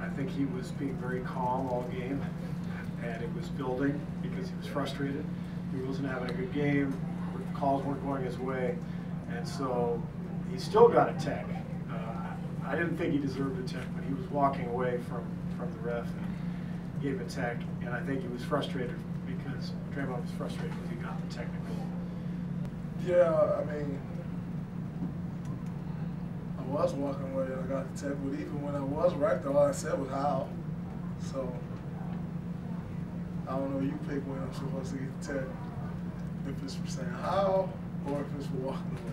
I think he was being very calm all game, and it was building because he was frustrated. He wasn't having a good game, calls weren't going his way, and so he still got a tech. Uh, I didn't think he deserved a tech, but he was walking away from, from the ref and gave a tech, and I think he was frustrated because Draymond was frustrated because he got the technical. Yeah, I mean, was walking away and I got the tech, but even when I was right there, all I said was how. So I don't know. You pick when I'm supposed to get the tech. If it's for saying how or if it's for walking away.